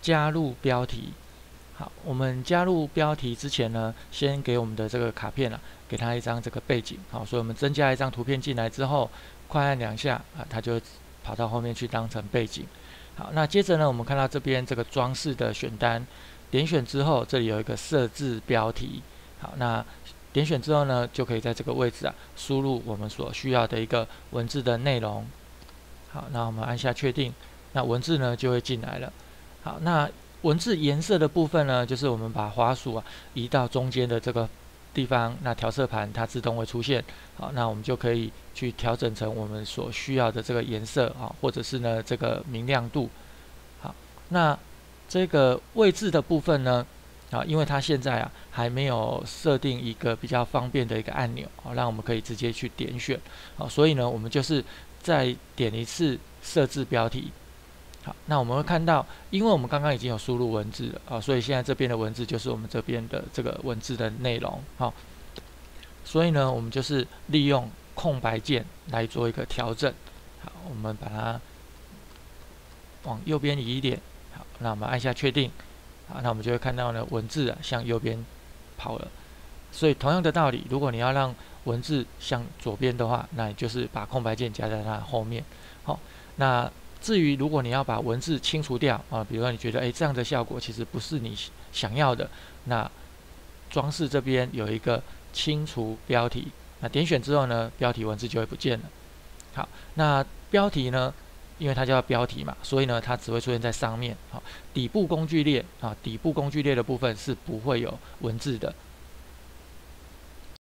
加入标题。好，我们加入标题之前呢，先给我们的这个卡片啊，给它一张这个背景。好，所以我们增加一张图片进来之后，快按两下啊，它就跑到后面去当成背景。好，那接着呢，我们看到这边这个装饰的选单，点选之后，这里有一个设置标题。好，那点选之后呢，就可以在这个位置啊，输入我们所需要的一个文字的内容。好，那我们按下确定，那文字呢就会进来了。好，那文字颜色的部分呢，就是我们把滑鼠啊移到中间的这个地方，那调色盘它自动会出现。好，那我们就可以去调整成我们所需要的这个颜色啊，或者是呢这个明亮度。好，那这个位置的部分呢，啊，因为它现在啊还没有设定一个比较方便的一个按钮啊，让我们可以直接去点选。好，所以呢，我们就是再点一次设置标题。好，那我们会看到，因为我们刚刚已经有输入文字了啊，所以现在这边的文字就是我们这边的这个文字的内容。好，所以呢，我们就是利用空白键来做一个调整。好，我们把它往右边移一点。好，那我们按下确定。好，那我们就会看到呢，文字啊向右边跑了。所以同样的道理，如果你要让文字向左边的话，那你就是把空白键加在它后面。好，那。至于如果你要把文字清除掉啊，比如说你觉得诶这样的效果其实不是你想要的，那装饰这边有一个清除标题，那点选之后呢，标题文字就会不见了。好，那标题呢，因为它叫标题嘛，所以呢它只会出现在上面。好，底部工具列啊，底部工具列的部分是不会有文字的。